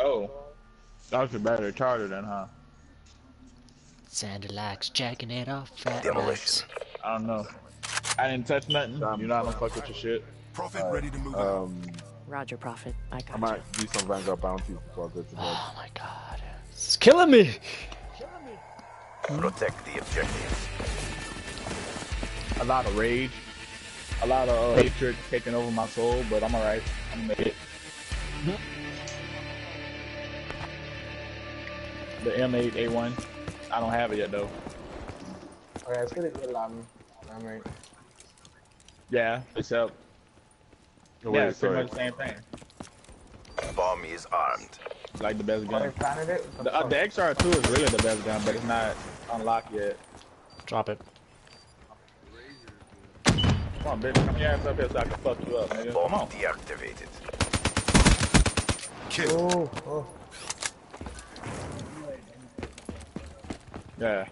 Oh. That's a better charter then, huh? Sander likes jacking it off fat Demolition. I don't know. I didn't touch nothing. Um, you know I don't fuck with your shit. Prophet ready to move. Um, Roger, Prophet. I I got you. might do some Vanguard bounties before I go to bed. Oh my god. This is killing me! Protect the objective. A lot of rage. A lot of uh, hatred taking over my soul, but I'm alright. I'm gonna make it. The M8A1. I don't have it yet though. Okay, let's get it with um, memory. Yeah, except Oh, yeah, wait, it's pretty much the same thing. Bomb is armed. It's like the best Oh, gun. planted The, uh, the XR2 is really the best gun, but it's not unlocked yet. Drop it. Come on, bitch, come your ass up here so I can fuck you up, nigga. Bomb Come on. deactivated. Kill. Oh, oh. Yeah.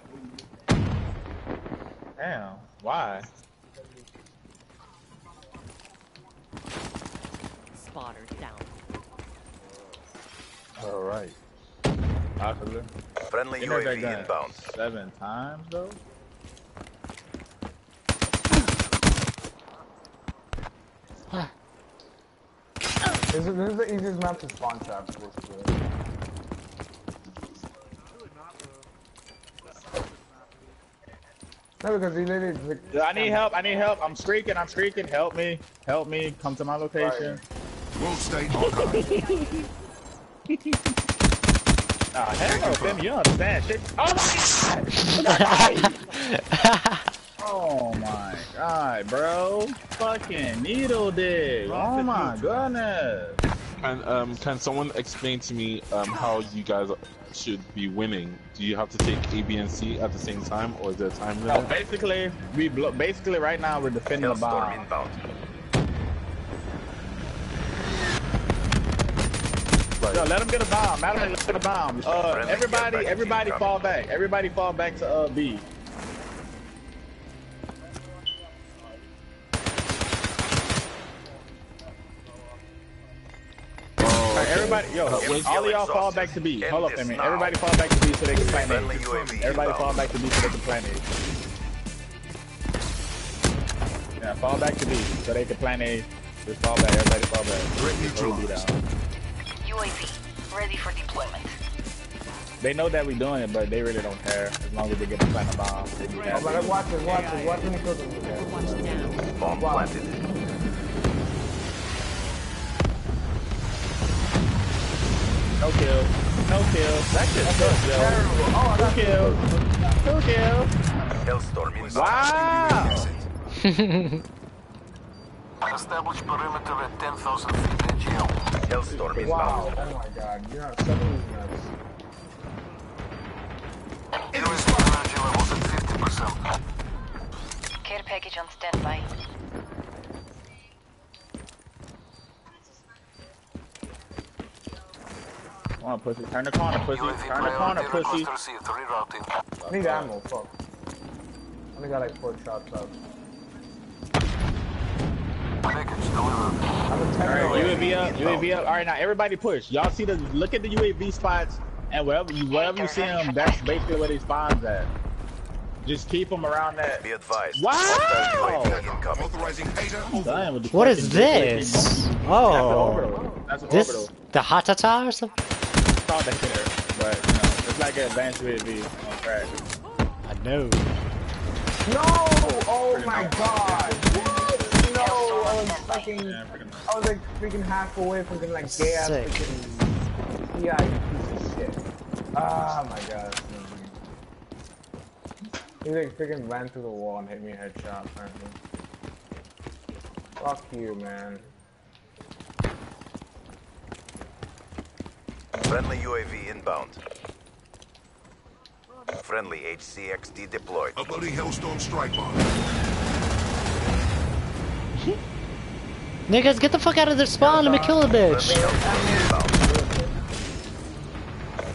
Damn. Why? Spotters down. All right. Possibly. Friendly You never UAV done inbound. Seven times though. This is, this is the easiest map to spawn trap. No, because he literally. Like, Yeah, I need help. I need help. I'm streaking. I'm streaking. Help me. Help me. Come to my location. World state archive. Nah, hell no, Femi. You don't understand shit. Oh my god! oh my god, bro. Fucking needle dig. Oh my goodness. And um, can someone explain to me um, how you guys should be winning? Do you have to take A, B, and C at the same time, or is there a time No, limit? basically, we blo- basically right now we're defending the bomb. inbound. Yo, let him get a bomb. Matter let's get a bomb. Uh, everybody, everybody fall back. Everybody fall back to uh B. everybody, yo, wait. all of y'all fall back to B. Hold up, this a minute. now. Everybody fall back to B so they can plan Friendly A. Everybody fall back to B so they can plan A. Yeah, fall back to B so they can plan A. Just fall back. Everybody fall back. Threat Throw B neutralized. down. UAV, ready for deployment. They know that we doing it, but they really don't care. As long as they get the platinum bomb, they be oh, happy. but watch this, watch this, watch when he kills down. Bomb planted. No kill. No kill. That shit's good, yo. Terrible. Oh, I Two got kill. Two kill. Hellstorm inbound. Wow. Establish perimeter at 10,000 feet AGL. Hellstorm inbound. Wow, oh my god, you have seven of these maps. USP energy levels at 50%. Care package on standby. Come on, pussy. Turn the corner, pussy. UAV Turn the corner, pussy. request received. I need ammo, fuck. I only got like four shots left. Package delivered. I'm a All ten. right, UAV up. UAV up. All right, now everybody push. Y'all see the look at the UAV spots, and wherever you wherever you see them, that's basically where they spawns at. Just keep them around that. Be advised. Wow. Hostile UAV incoming. Authorizing ADA. Done with the What is this? Oh. That's This, the Hatata or something? It's all that there, but you know, it's like an advanced UAV on track. I know. No! Oh my god! No! I was fucking. Yeah. I was like freaking half away from getting like gay ass freaking. Yeah, you piece of shit. Ah my god. He like freaking ran through the wall and hit me a headshot, apparently. Fuck you, man. Friendly UAV inbound. Friendly HCXD deployed. Uploading Hellstorm strike bomb. Niggas, get the fuck out of their spawn. Let me kill the bitch.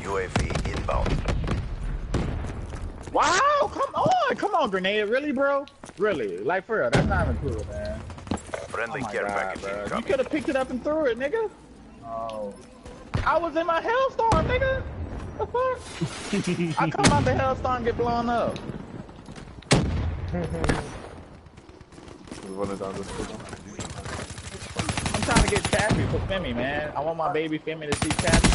UAV inbound. Wow, come on, come on, grenade, really, bro? Really, like for real, that's not even cool, man. Oh Friendly my care god, package bro. You could have picked it up and threw it, nigga. Oh. I was in my hellstorm, nigga. The fuck? I come out the hellstorm and get blown up. Running down this hill. I'm trying to get Chappie for Femi, man. I want my baby Femi to see Chappie.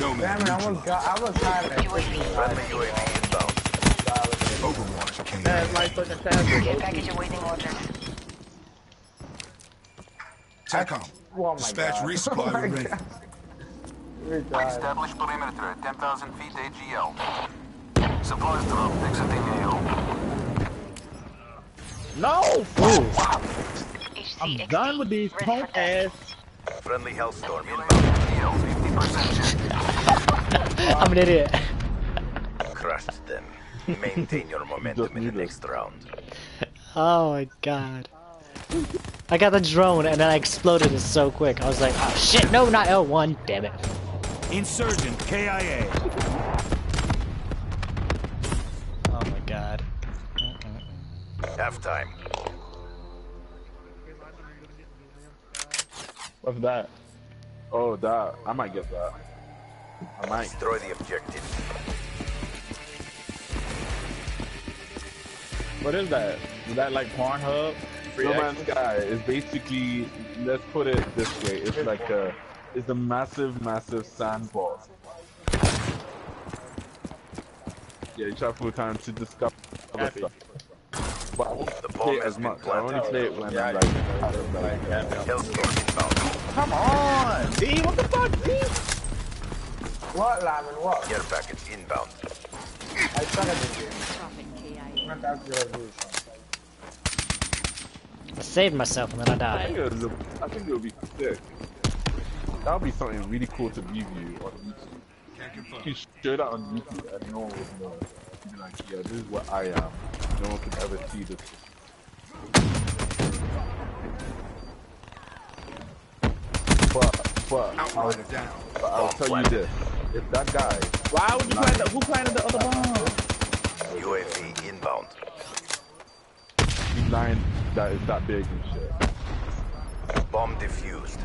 No Damn it, I almost got, I almost had it. Friendly UAV inbound. Overwatch came Man, it's like fucking Chappie. Care package awaiting orders. TACOM. Oh Dispatch God. resupply Oh ready. God. You're. Establish perimeter at 10,000 feet AGL. Supplies drop exiting AO. No! Fool. I'm done with these punk ass. Friendly Hellstorm inbound. 50% check. I'm an idiot. Crushed them. Maintain your momentum in the next round. Oh my god. I got the drone and then I exploded it so quick. I was like, oh shit, no, not L1. Damn it. Insurgent KIA. Oh my god. Halftime. What's that? Oh, that. I might get that. I might. Destroy the objective. What is that? Is that like Pornhub? Free No? Man's Sky is basically, let's put it this way, it's like a, it's a massive, massive sandbox. Yeah, you try to full time to discover Happy. stuff. But I won't The play it as much. I only play it when Yeah, I'm I- like, Like, yeah. Hellstorm inbound. Come on, D. What the fuck, D? What, Lavin? What? Care package inbound. I suck at this game. Prophet KIA. I'm not that good. I saved myself and then I I think, died. it was a, I think it would be sick. That would be something really cool to review on YouTube. You show that on YouTube and no one would know. You'd be like, yeah, this is what I am. No one could ever see this. But, but, I'll, but I'll tell you this. If that guy, Why would you plant the, who planted the other bomb? UAV inbound. he's lying that is that big and shit. Bomb defused.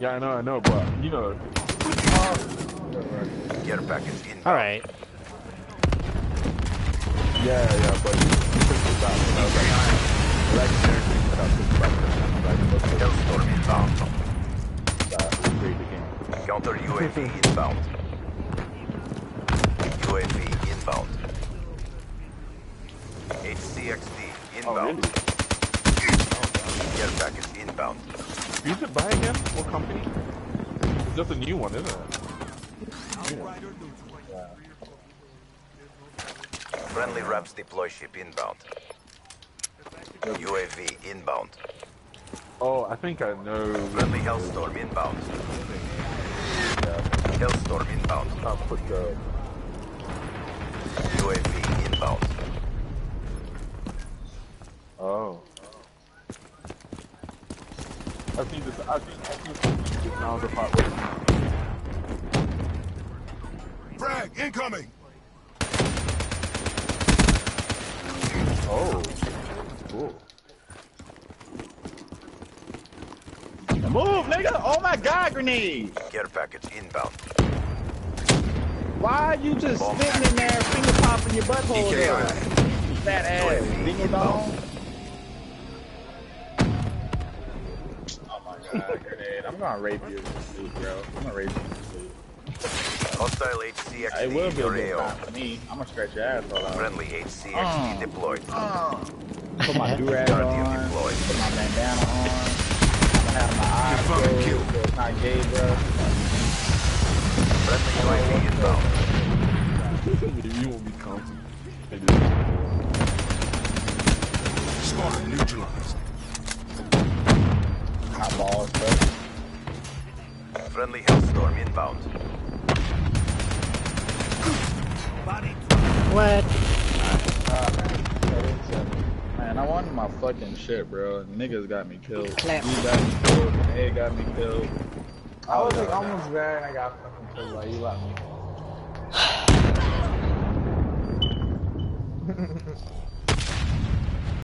Yeah, I know, I know, but, you know, Care package inbound. Alright. yeah, yeah, but he pushed it back. I was like, I like everything that I pushed. Like, okay, Hellstorm inbound. that was great again. Counter UAV inbound. UAV oh, inbound. HCXD Oh, inbound. really? Care package inbound. Who's it by again? What company? It's just a new one, isn't it? Friendly Raps deploy ship inbound. UAV inbound. Oh, I think I know. Friendly Hellstorm inbound. Hellstorm inbound. I'll put the. UAV inbound. Oh. I think this. I think. I think this now the part where. Frag incoming. Oh. Cool. Move, nigga! Oh my god, grenade! Care package inbound. Why are you just sitting in there, finger popping your butthole? there? Fat ass, dingle dong. Oh grenade! I'm gonna rape you, dude, bro. I'm gonna rape you. Hostile H C X D. It will be a good AO. time for me. I'm gonna stretch your asshole out. Friendly HCXD Oh. Uh, uh. deployed. Put my durag Guardian on. deployed. Put my bandana on. I'm gonna have my eyes fucking closed. killed. so It's not gay, bro. Friendly UAV inbound. you won't be counting. It neutralized. Hot balls, bro. Friendly Hellstorm inbound. What? Man, I wanted my fucking shit, bro. Niggas got me killed. Clap. You got me killed. They got me killed. I was like almost there and I got fucking killed by you let me.